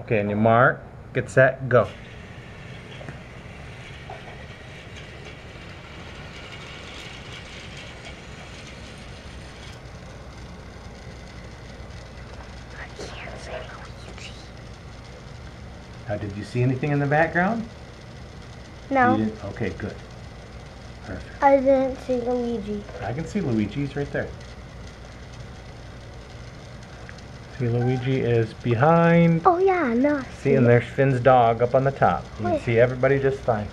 Okay, and you mark, get set, go. Now, did you see anything in the background? No? Okay, good. Perfect. I didn't see Luigi. I can see Luigi. He's right there. See, Luigi is behind. Oh yeah, no. See, and there's Finn's dog up on the top. You can see everybody just fine.